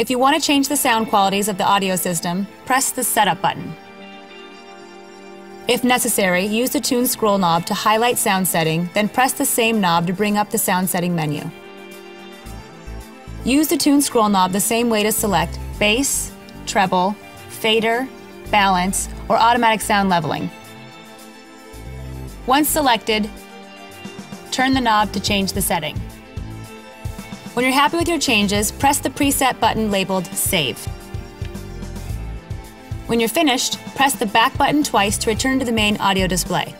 If you want to change the sound qualities of the audio system, press the Setup button. If necessary, use the Tune scroll knob to highlight sound setting, then press the same knob to bring up the sound setting menu. Use the Tune scroll knob the same way to select bass, treble, fader, balance, or automatic sound leveling. Once selected, turn the knob to change the setting. When you're happy with your changes, press the preset button labeled Save. When you're finished, press the back button twice to return to the main audio display.